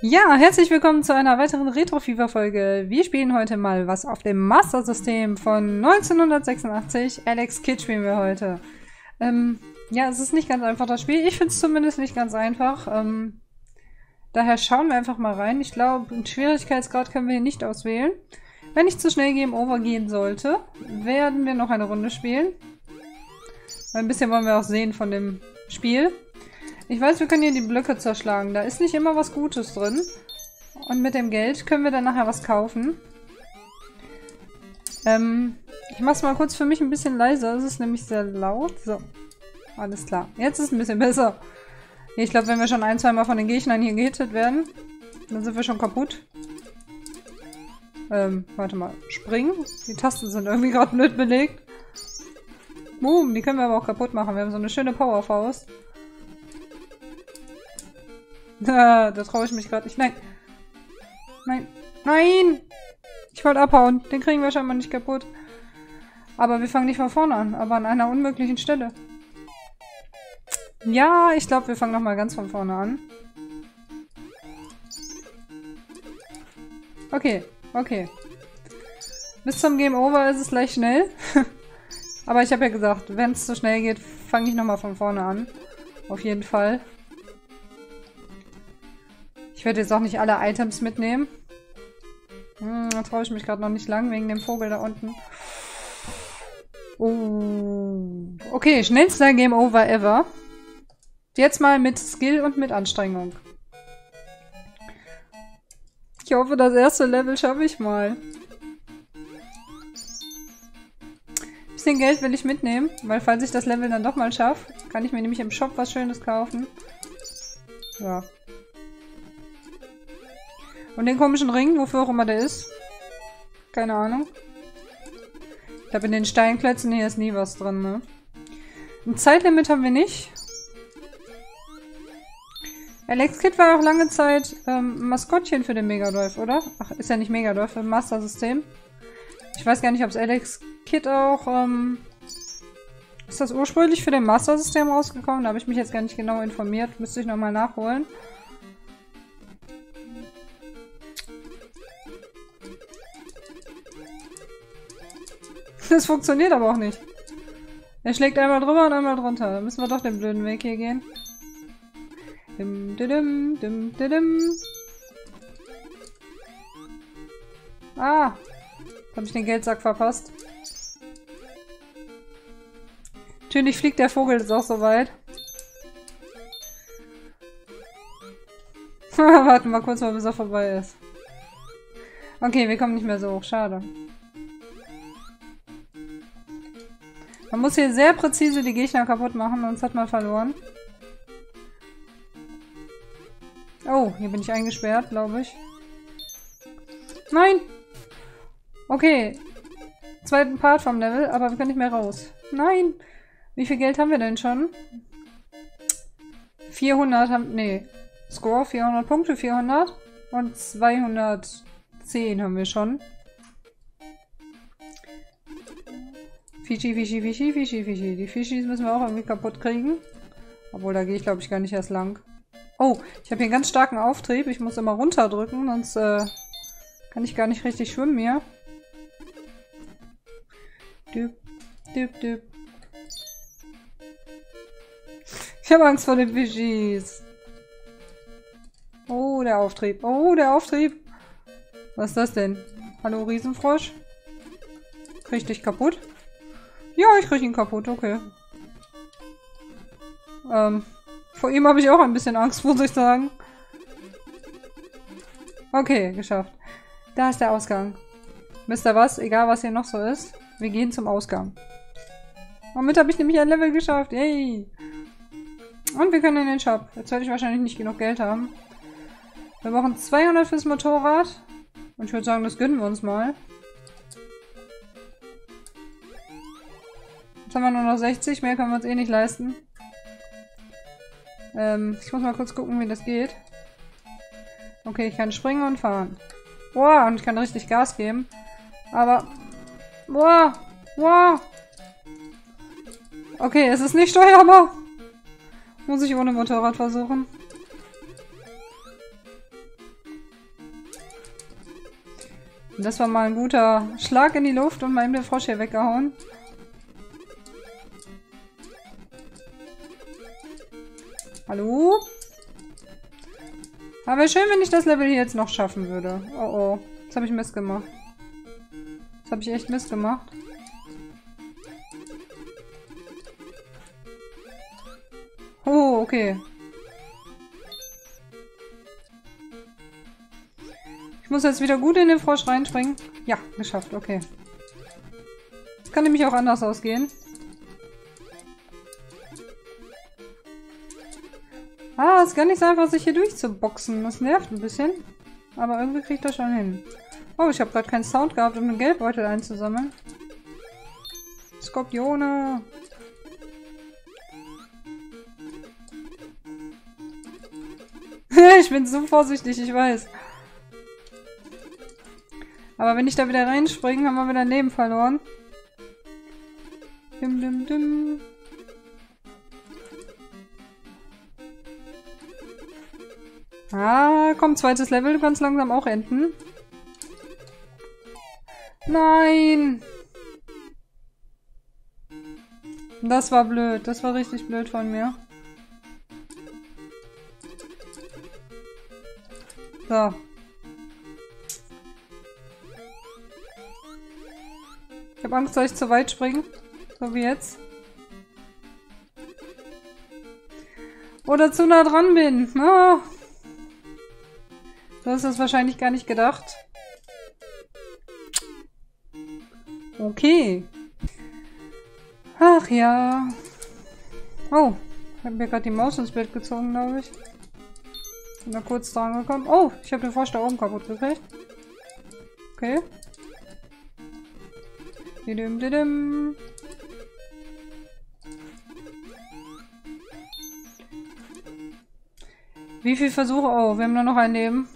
Ja, herzlich willkommen zu einer weiteren Retro-Fever-Folge. Wir spielen heute mal was auf dem Master-System von 1986. Alex Kid spielen wir heute. Ähm, ja, es ist nicht ganz einfach das Spiel. Ich finde es zumindest nicht ganz einfach. Ähm, daher schauen wir einfach mal rein. Ich glaube, einen Schwierigkeitsgrad können wir hier nicht auswählen. Wenn ich zu schnell Game Over gehen sollte, werden wir noch eine Runde spielen. Ein bisschen wollen wir auch sehen von dem Spiel. Ich weiß, wir können hier die Blöcke zerschlagen. Da ist nicht immer was Gutes drin. Und mit dem Geld können wir dann nachher was kaufen. Ähm, ich mach's mal kurz für mich ein bisschen leiser. Es ist nämlich sehr laut. So. Alles klar. Jetzt ist es ein bisschen besser. Ich glaube, wenn wir schon ein, zwei Mal von den Gegnern hier gehittet werden, dann sind wir schon kaputt. Ähm, warte mal. Springen? Die Tasten sind irgendwie gerade blöd belegt. Boom, die können wir aber auch kaputt machen. Wir haben so eine schöne Powerfaust. Da, traue ich mich gerade nicht. Nein. Nein. Nein! Ich wollte abhauen. Den kriegen wir scheinbar nicht kaputt. Aber wir fangen nicht von vorne an, aber an einer unmöglichen Stelle. Ja, ich glaube, wir fangen nochmal ganz von vorne an. Okay, okay. Bis zum Game Over ist es gleich schnell. aber ich habe ja gesagt, wenn es zu schnell geht, fange ich nochmal von vorne an. Auf jeden Fall. Ich werde jetzt auch nicht alle Items mitnehmen. Hm, da traue ich mich gerade noch nicht lang, wegen dem Vogel da unten. Oh. Okay, schnellster Game Over ever. Jetzt mal mit Skill und mit Anstrengung. Ich hoffe, das erste Level schaffe ich mal. Bisschen Geld will ich mitnehmen, weil falls ich das Level dann doch mal schaffe, kann ich mir nämlich im Shop was Schönes kaufen. Ja, und den komischen Ring, wofür auch immer der ist. Keine Ahnung. Ich glaube, in den Steinklötzen hier ist nie was drin, ne? Ein Zeitlimit haben wir nicht. Alex Kid war auch lange Zeit ähm, Maskottchen für den Mega Drive, oder? Ach, ist ja nicht Mega Drive, für Master System. Ich weiß gar nicht, ob es Alex Kid auch, ähm, Ist das ursprünglich für den Master System rausgekommen? Da habe ich mich jetzt gar nicht genau informiert. Müsste ich nochmal nachholen. Das funktioniert aber auch nicht. Er schlägt einmal drüber und einmal drunter. Dann müssen wir doch den blöden Weg hier gehen. Dim, dim, dim, dim, Ah! Habe ich den Geldsack verpasst. Natürlich fliegt der Vogel jetzt auch so weit. Warten wir kurz mal, bis er vorbei ist. Okay, wir kommen nicht mehr so hoch. Schade. Man muss hier sehr präzise die Gegner kaputt machen, sonst hat man verloren. Oh, hier bin ich eingesperrt, glaube ich. Nein! Okay. Zweiten Part vom Level, aber wir können nicht mehr raus. Nein! Wie viel Geld haben wir denn schon? 400 haben... Nee. Score, 400 Punkte, 400. Und 210 haben wir schon. Fischi, Fischi, Fischi, Fischi, Fischi. Die Fischis müssen wir auch irgendwie kaputt kriegen. Obwohl, da gehe ich, glaube ich, gar nicht erst lang. Oh, ich habe hier einen ganz starken Auftrieb. Ich muss immer runterdrücken, sonst äh, kann ich gar nicht richtig schwimmen hier. Düb, düb, düb. Ich habe Angst vor den Fischis. Oh, der Auftrieb. Oh, der Auftrieb. Was ist das denn? Hallo, Riesenfrosch? Dich kaputt? Ja, ich kriege ihn kaputt, okay. Ähm, vor ihm habe ich auch ein bisschen Angst, muss ich sagen. Okay, geschafft. Da ist der Ausgang. Ihr was? Egal, was hier noch so ist. Wir gehen zum Ausgang. Damit habe ich nämlich ein Level geschafft. Yay! Und wir können in den Shop. Jetzt werde ich wahrscheinlich nicht genug Geld haben. Wir brauchen 200 fürs Motorrad. Und ich würde sagen, das gönnen wir uns mal. Jetzt haben wir nur noch 60, mehr können wir uns eh nicht leisten. Ähm, ich muss mal kurz gucken, wie das geht. Okay, ich kann springen und fahren. Boah, und ich kann richtig Gas geben. Aber... Boah! Boah! Okay, es ist nicht steuerbar. Muss ich ohne Motorrad versuchen. Das war mal ein guter Schlag in die Luft und mal eben den Frosch hier weggehauen. Hallo? Aber wäre schön, wenn ich das Level hier jetzt noch schaffen würde. Oh oh. Jetzt habe ich Mist gemacht. Jetzt habe ich echt Mist gemacht. Oh, okay. Ich muss jetzt wieder gut in den Frosch reinspringen. Ja, geschafft, okay. Das kann nämlich auch anders ausgehen. Ah, ist gar nicht so einfach, sich hier durchzuboxen. Das nervt ein bisschen. Aber irgendwie kriegt das schon hin. Oh, ich habe gerade keinen Sound gehabt, um einen Geldbeutel einzusammeln. Skorpione. ich bin so vorsichtig, ich weiß. Aber wenn ich da wieder reinspringe, haben wir wieder ein Leben verloren. Dim, dim, dim. Ah, komm, zweites Level. Du kannst langsam auch enden. Nein! Das war blöd. Das war richtig blöd von mir. So. Ich habe Angst, dass ich zu weit springe. So wie jetzt. Oder zu nah dran bin. Oh. So ist das wahrscheinlich gar nicht gedacht. Okay. Ach ja. Oh, ich habe mir gerade die Maus ins Bild gezogen, glaube ich. Bin da kurz dran gekommen. Oh, ich habe den Frosch da oben kaputt gekriegt. Okay. Didim, didim. Wie viel Versuche? Oh, wir haben nur noch ein Leben.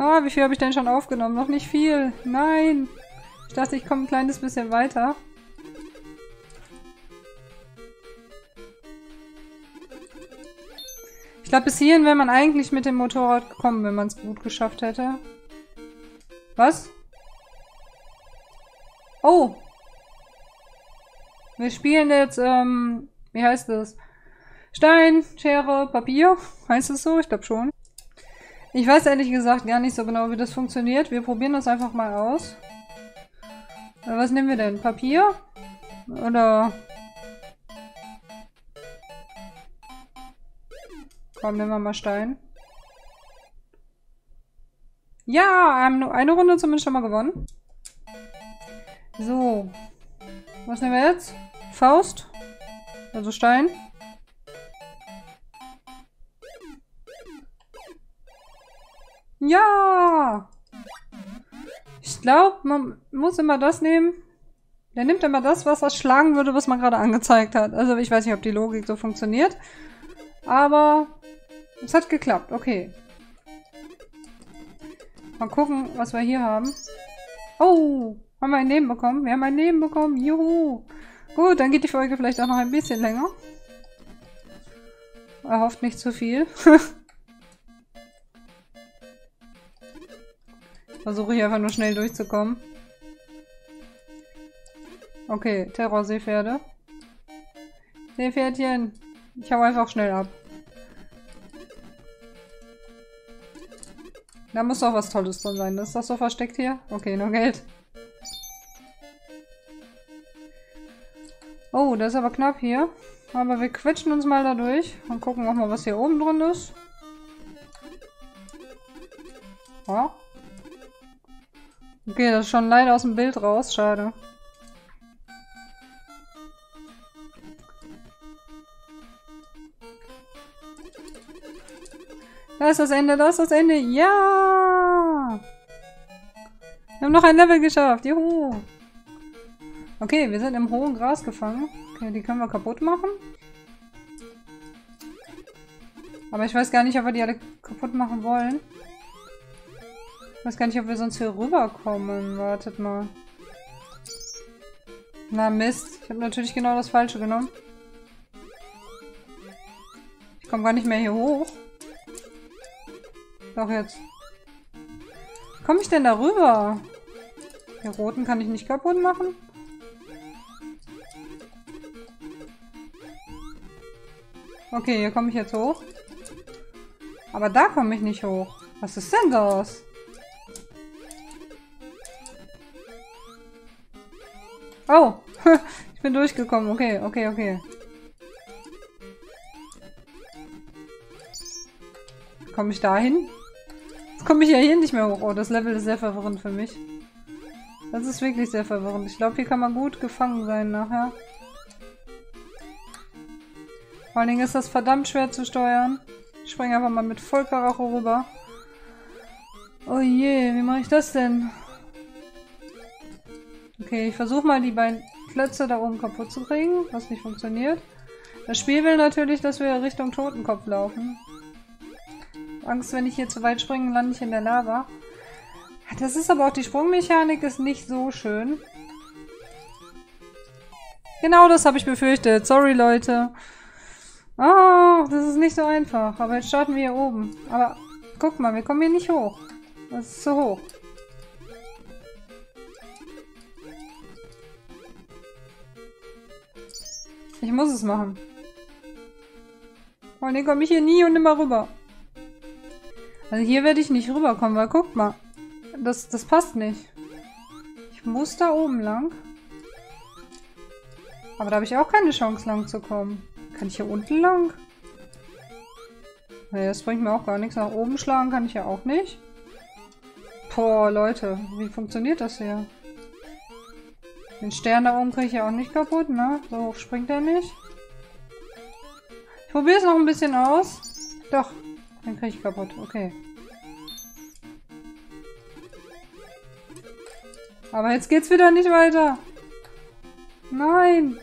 Ah, wie viel habe ich denn schon aufgenommen? Noch nicht viel. Nein. Ich dachte, ich komme ein kleines bisschen weiter. Ich glaube, bis hierhin wäre man eigentlich mit dem Motorrad gekommen, wenn man es gut geschafft hätte. Was? Oh! Wir spielen jetzt, ähm, wie heißt das? Stein, Schere, Papier. Heißt es so? Ich glaube schon. Ich weiß ehrlich gesagt gar nicht so genau, wie das funktioniert. Wir probieren das einfach mal aus. Äh, was nehmen wir denn? Papier? Oder... Komm, nehmen wir mal Stein. Ja, eine Runde zumindest schon mal gewonnen. So. Was nehmen wir jetzt? Faust. Also Stein. Ja! Ich glaube, man muss immer das nehmen. Der nimmt immer das, was er schlagen würde, was man gerade angezeigt hat. Also ich weiß nicht, ob die Logik so funktioniert. Aber es hat geklappt. Okay. Mal gucken, was wir hier haben. Oh! Haben wir ein Leben bekommen? Wir haben ein Leben bekommen. Juhu. Gut, dann geht die Folge vielleicht auch noch ein bisschen länger. Er hofft nicht zu viel. Versuche ich einfach nur schnell durchzukommen. Okay, Terror-Seepferde. Seepferdchen. Ich hau einfach schnell ab. Da muss doch was Tolles drin sein. Das ist doch so versteckt hier. Okay, nur Geld. Oh, das ist aber knapp hier. Aber wir quetschen uns mal da durch und gucken auch mal, was hier oben drin ist. Ja. Okay, das ist schon leider aus dem Bild raus. Schade. Da ist das Ende, da ist das Ende. Ja! Wir haben noch ein Level geschafft. Juhu! Okay, wir sind im hohen Gras gefangen. Okay, die können wir kaputt machen. Aber ich weiß gar nicht, ob wir die alle kaputt machen wollen. Ich weiß gar nicht, ob wir sonst hier rüberkommen. Wartet mal. Na Mist. Ich habe natürlich genau das Falsche genommen. Ich komme gar nicht mehr hier hoch. Doch jetzt. komme ich denn da rüber? Den roten kann ich nicht kaputt machen. Okay, hier komme ich jetzt hoch. Aber da komme ich nicht hoch. Was ist denn das? Oh, ich bin durchgekommen. Okay, okay, okay. Komme ich da hin? Jetzt komme ich ja hier nicht mehr hoch. Oh, das Level ist sehr verwirrend für mich. Das ist wirklich sehr verwirrend. Ich glaube, hier kann man gut gefangen sein nachher. Vor allen Dingen ist das verdammt schwer zu steuern. Ich springe einfach mal mit Vollkaracho rüber. Oh je, wie mache ich das denn? Okay, ich versuche mal die beiden Klötze da oben kaputt zu kriegen, was nicht funktioniert. Das Spiel will natürlich, dass wir Richtung Totenkopf laufen. Angst, wenn ich hier zu weit springe, lande ich in der Lava. Das ist aber auch, die Sprungmechanik ist nicht so schön. Genau das habe ich befürchtet. Sorry, Leute. Oh, das ist nicht so einfach. Aber jetzt starten wir hier oben. Aber guck mal, wir kommen hier nicht hoch. Das ist zu hoch. Ich muss es machen. Oh, den komme ich hier nie und immer rüber. Also hier werde ich nicht rüberkommen, weil guck mal. Das, das passt nicht. Ich muss da oben lang. Aber da habe ich auch keine Chance lang zu kommen. Kann ich hier unten lang? Nee, das bringt mir auch gar nichts. Nach oben schlagen kann ich ja auch nicht. Boah, Leute. Wie funktioniert das hier? Den Stern da oben kriege ich ja auch nicht kaputt, ne? So hoch springt er nicht. Ich probiere es noch ein bisschen aus. Doch, den kriege ich kaputt. Okay. Aber jetzt geht's wieder nicht weiter. Nein.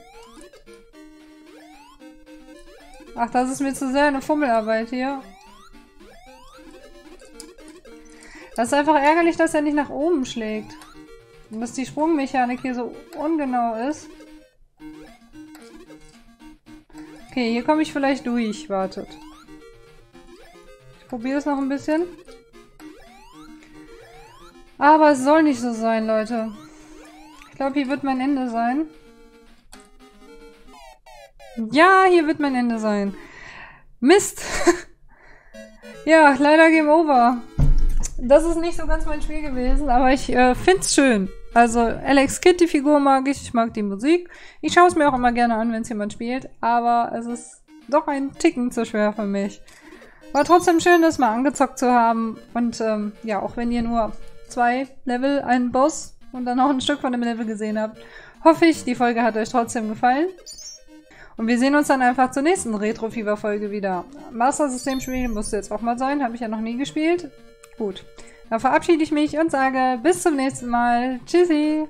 Ach, das ist mir zu sehr eine Fummelarbeit hier. Das ist einfach ärgerlich, dass er nicht nach oben schlägt. Dass die Sprungmechanik hier so ungenau ist. Okay, hier komme ich vielleicht durch. Wartet. Ich probiere es noch ein bisschen. Aber es soll nicht so sein, Leute. Ich glaube, hier wird mein Ende sein. Ja, hier wird mein Ende sein. Mist. ja, leider Game Over. Das ist nicht so ganz mein Spiel gewesen, aber ich äh, find's schön. Also Alex Kidd, die Figur mag ich, ich mag die Musik. Ich schaue es mir auch immer gerne an, wenn es jemand spielt, aber es ist doch ein Ticken zu schwer für mich. War trotzdem schön, das mal angezockt zu haben. Und ähm, ja, auch wenn ihr nur zwei Level, einen Boss und dann noch ein Stück von dem Level gesehen habt, hoffe ich, die Folge hat euch trotzdem gefallen. Und wir sehen uns dann einfach zur nächsten Retro-Fever-Folge wieder. Master-System spielen musste jetzt auch mal sein, habe ich ja noch nie gespielt. Gut, dann verabschiede ich mich und sage bis zum nächsten Mal. Tschüssi!